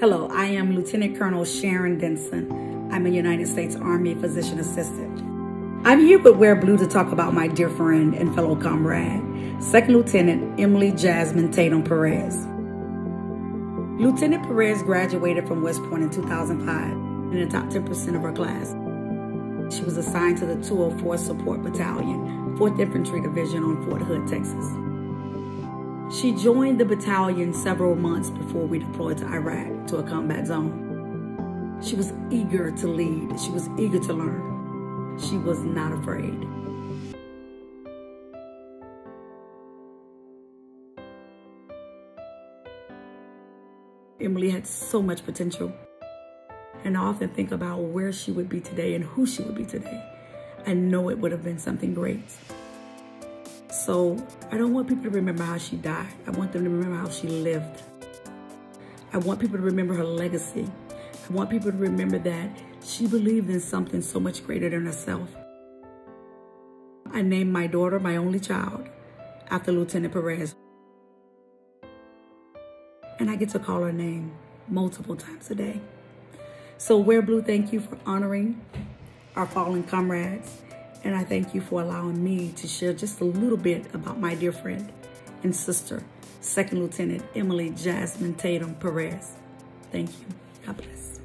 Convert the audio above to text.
Hello, I am Lieutenant Colonel Sharon Denson. I'm a United States Army physician assistant. I'm here with Wear Blue to talk about my dear friend and fellow comrade, Second Lieutenant Emily Jasmine Tatum Perez. Lieutenant Perez graduated from West Point in 2005 in the top 10% of her class. She was assigned to the 204 Support Battalion, 4th Infantry Division on Fort Hood, Texas. She joined the battalion several months before we deployed to Iraq to a combat zone. She was eager to lead. She was eager to learn. She was not afraid. Emily had so much potential. And I often think about where she would be today and who she would be today. I know it would have been something great. So I don't want people to remember how she died. I want them to remember how she lived. I want people to remember her legacy. I want people to remember that she believed in something so much greater than herself. I named my daughter, my only child, after Lieutenant Perez. And I get to call her name multiple times a day. So Wear Blue, thank you for honoring our fallen comrades and I thank you for allowing me to share just a little bit about my dear friend and sister, Second Lieutenant Emily Jasmine Tatum Perez. Thank you. God bless.